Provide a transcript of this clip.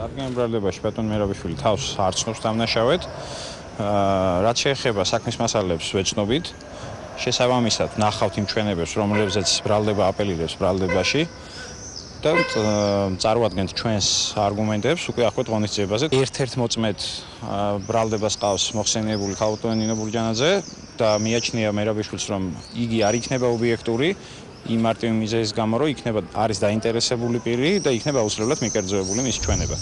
წარგიან ბრალდებაში ბატონ მერაბიშვილი თავს არცნობს დამნაშავედ. აა რაც შეეხება საქმის მასალებს ვეცნობით, შესაბამისად ნახავთ იმ ჩვენებებს, რომლებზეც ბრალდება აპელირებს ბრალდებაში. და წარვადგენთ ჩვენს არგუმენტებს უკვე ახლა ღონისძიებაზე. ერთ-ერთ მოწმედ ბრალდებას ყავს მოხსენიებული ხალხო ნინო ბურჯანაძე და მიაჩნია მერაბიშვილს რომ იგი არ იქნება ობიექტური იმ მარტივი მიზეზის გამო რომ იქნება არის დაინტერესებული პირი და იქნება აუცილებლად მიკერძოებული მის ჩვენება.